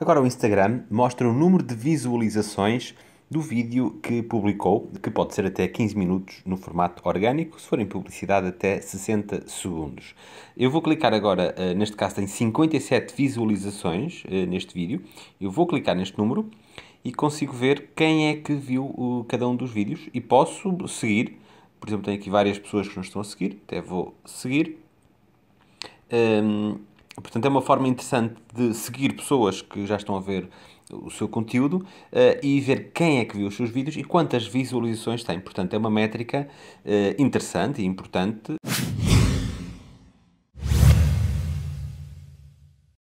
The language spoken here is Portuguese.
Agora o Instagram mostra o número de visualizações do vídeo que publicou, que pode ser até 15 minutos no formato orgânico, se for em publicidade até 60 segundos. Eu vou clicar agora, uh, neste caso tem 57 visualizações uh, neste vídeo, eu vou clicar neste número e consigo ver quem é que viu cada um dos vídeos e posso seguir, por exemplo, tenho aqui várias pessoas que não estão a seguir, até vou seguir. Um, Portanto, é uma forma interessante de seguir pessoas que já estão a ver o seu conteúdo uh, e ver quem é que viu os seus vídeos e quantas visualizações tem. Portanto, é uma métrica uh, interessante e importante.